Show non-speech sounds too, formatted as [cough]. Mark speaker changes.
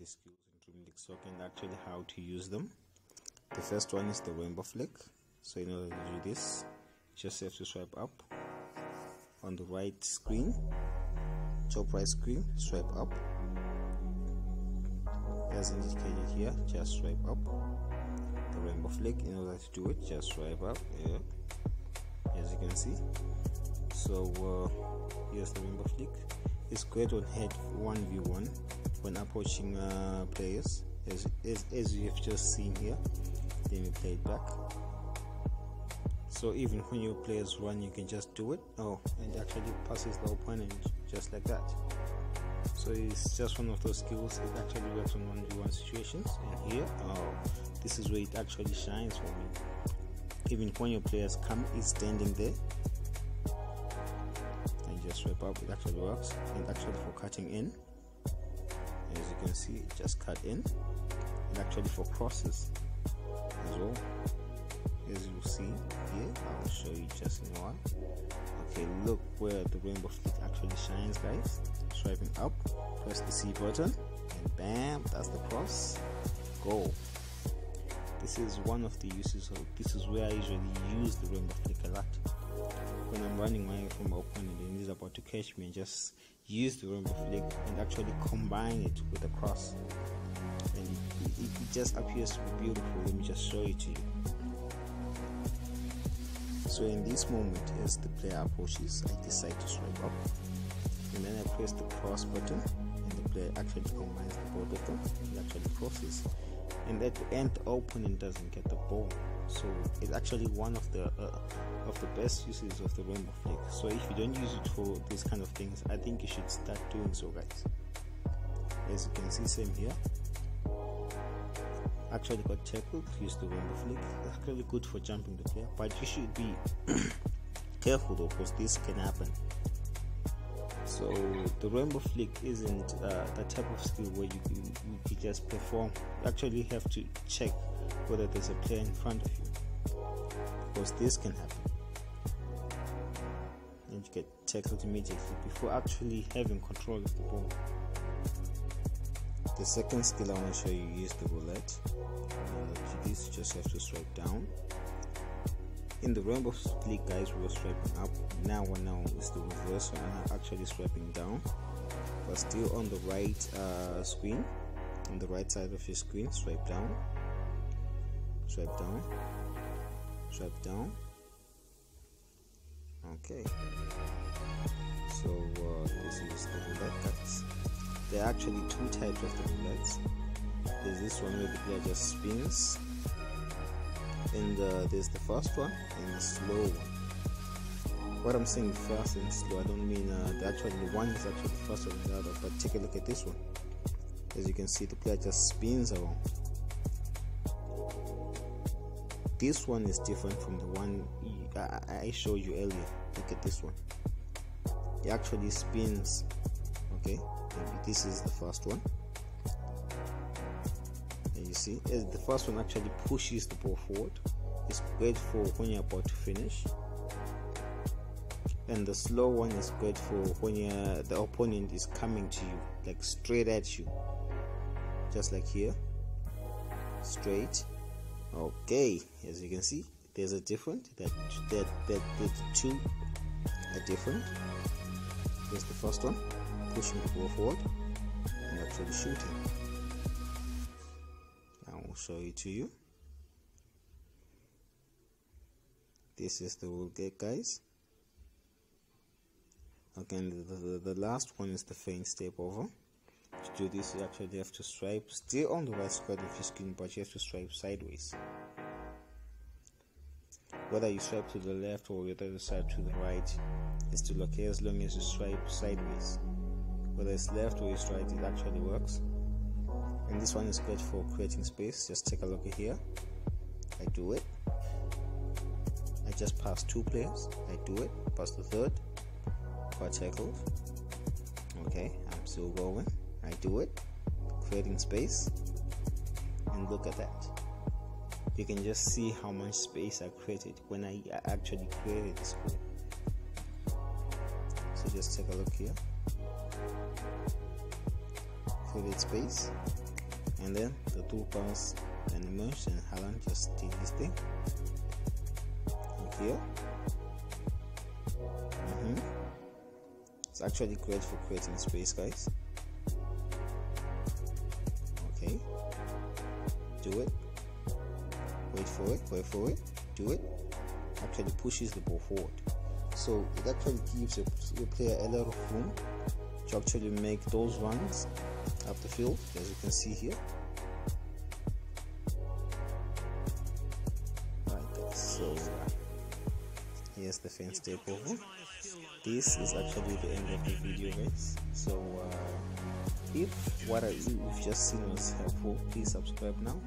Speaker 1: the skills in Dream and actually how to use them. The first one is the rainbow flick. So in order to do this, just have to swipe up on the right screen, top right screen, swipe up. As indicated here, just swipe up. The rainbow flick. In order to do it, just swipe up. Yeah. As you can see. So uh, here's the rainbow flick. It's great on head 1v1 when approaching uh, players as, as, as you have just seen here then we play it back. So even when your players run you can just do it. Oh and actually passes the opponent just like that. So it's just one of those skills it actually works on 1v1 situations. And here oh this is where it actually shines for me. Even when your players come is standing there. And just swipe up it actually works. And actually for cutting in as you can see it just cut in. And actually for crosses as well as you see here I'll show you just in while okay look where the rainbow flick actually shines guys. Swiping up press the C button and bam that's the cross. Go this is one of the uses of this is where I usually use the rainbow flick a lot when I'm running away from opponent and he's about to catch me and just use the rainbow flick and actually combine it with the cross. And it, it, it just appears to be beautiful. Let me just show it to you. So in this moment as the player approaches I decide to swipe up. And then I press the cross button and the player actually combines the both of them and actually crosses and at the end the opponent doesn't get the ball. So it's actually one of the uh, of the best uses of the rainbow flick. So if you don't use it for these kind of things i think you should start doing so guys. As you can see same here. Actually got tackled use the rainbow flick. It's actually good for jumping the player but you should be [clears throat] careful though because this can happen so the rainbow flick isn't uh, the type of skill where you, you, you just perform. You actually have to check whether there's a player in front of you because this can happen. And you get tackled immediately before actually having control of the ball. The second skill I want to show you is the roulette. Uh, to this you just have to swipe down in the rainbow flick guys we were swiping up. Now one now is the reverse so I'm actually swiping down. But still on the right uh, screen. On the right side of your screen swipe down. Swipe down. Swipe down. Okay. So uh, this is the roulette guys there are actually two types of the roulettes there's this one where the player just spins and uh, there's the first one and the slow one. What I'm saying fast and slow I don't mean uh, the actually one is actually faster than the other but take a look at this one. As you can see the player just spins around. This one is different from the one I, showed you earlier. Look at this one. It actually spins okay? Maybe this is the first one you see as the first one actually pushes the ball forward. It's great for when you're about to finish. And the slow one is great for when the opponent is coming to you like straight at you. Just like here. Straight. Okay as you can see there's a different that that that the two are different. Here's the first one pushing the ball forward and actually shooting show it to you. This is the roulette guys. Again the, the, the last one is the faint step over. To do this you actually have to swipe still on the right side of your screen but you have to swipe sideways. Whether you swipe to the left or whether you side to the right is still okay as long as you swipe sideways. Whether it's left or it's right it actually works and this one is great for creating space. Just take a look here. I do it. I just pass two players. I do it. Pass the third. Tackled okay I'm still going I do it. Creating space. And look at that. You can just see how much space I created when I actually created this goal so just take a look here. Created space and then the two pass and emerge and Haaland just did this thing. Here. Mm -hmm. it's actually great for creating space guys. Okay. Do it. Wait for it wait for it. Do it. Actually pushes the ball forward. So it actually gives your player a lot of room to actually make those runs up the field as you can see here. Right so here's the faint step over this is actually the end of the video guys. So uh, if what you've just seen was helpful please subscribe now